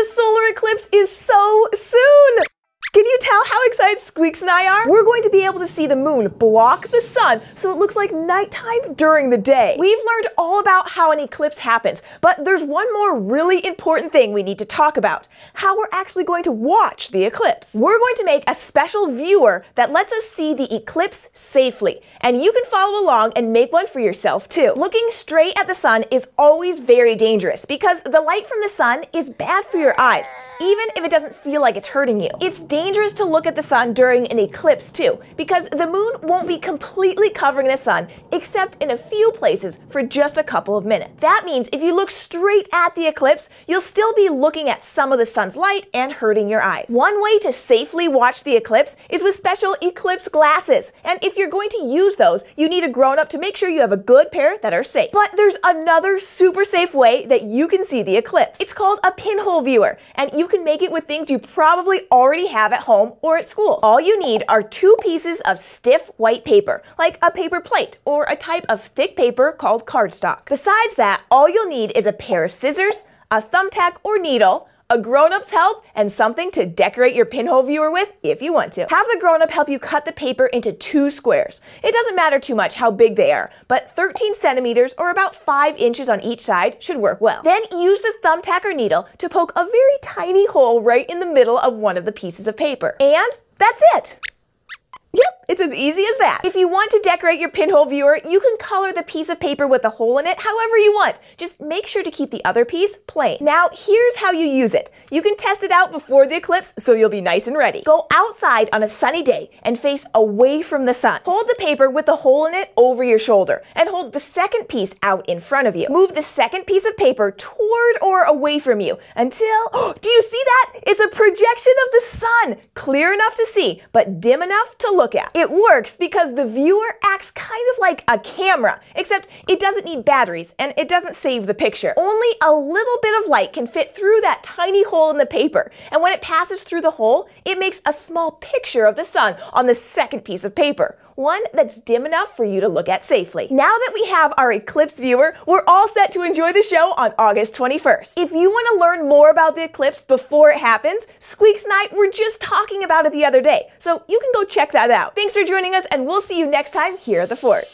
the solar eclipse is so soon! Can you tell how excited Squeaks and I are? We're going to be able to see the moon block the sun so it looks like nighttime during the day. We've learned all about how an eclipse happens, but there's one more really important thing we need to talk about how we're actually going to watch the eclipse. We're going to make a special viewer that lets us see the eclipse safely, and you can follow along and make one for yourself too. Looking straight at the sun is always very dangerous because the light from the sun is bad for your eyes even if it doesn't feel like it's hurting you. It's dangerous to look at the sun during an eclipse too, because the moon won't be completely covering the sun except in a few places for just a couple of minutes. That means if you look straight at the eclipse, you'll still be looking at some of the sun's light and hurting your eyes. One way to safely watch the eclipse is with special eclipse glasses, and if you're going to use those, you need a grown up to make sure you have a good pair that are safe. But there's another super safe way that you can see the eclipse. It's called a pinhole viewer, and you can make it with things you probably already have at home or at school. All you need are two pieces of stiff white paper, like a paper plate or a type of thick paper called cardstock. Besides that, all you'll need is a pair of scissors, a thumbtack or needle, a grown-up's help, and something to decorate your pinhole viewer with if you want to. Have the grown-up help you cut the paper into two squares. It doesn't matter too much how big they are, but 13 centimeters or about 5 inches on each side should work well. Then use the thumbtack or needle to poke a very tiny hole right in the middle of one of the pieces of paper. And that's it! Yep, it's as easy as that. If you want to decorate your pinhole viewer, you can color the piece of paper with a hole in it however you want. Just make sure to keep the other piece plain. Now, here's how you use it. You can test it out before the eclipse so you'll be nice and ready. Go outside on a sunny day and face away from the sun. Hold the paper with the hole in it over your shoulder and hold the second piece out in front of you. Move the second piece of paper toward or away from you until, do you see that? It's a projection of the sun, clear enough to see, but dim enough to look at. It works because the viewer acts kind of like a camera, except it doesn't need batteries and it doesn't save the picture. Only a little bit of light can fit through that tiny hole in the paper, and when it passes through the hole, it makes a small picture of the sun on the second piece of paper one that's dim enough for you to look at safely. Now that we have our eclipse viewer, we're all set to enjoy the show on August 21st. If you want to learn more about the eclipse before it happens, Squeaks I were just talking about it the other day, so you can go check that out. Thanks for joining us, and we'll see you next time here at the fort.